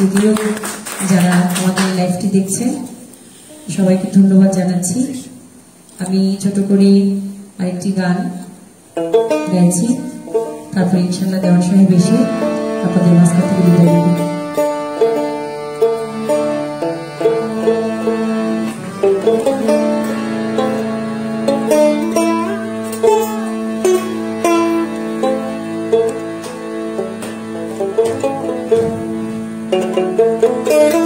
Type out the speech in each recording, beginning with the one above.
যদিও যারা আমাদের লাইভটি দেখছেন, সবাইকে ধন্যবাদ জানাচ্ছি। আমি ছোট করে আরেকটি গান গাইছি। তারপর ইনশাল্লাহ দেওয়ার সাহেব এসে আপনাদের মাঝখান থেকে বিদায় Música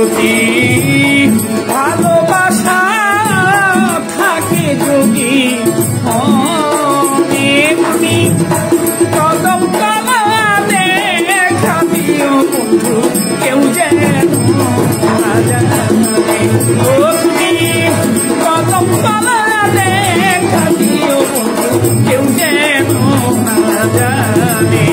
যদি ভালোবাসা থাকে যদি এমনি কদম কালামে জাতীয় বন্ধু, কেউ যেন কদম কালামে জাতীয় বন্ধু কেউ যেন জানে।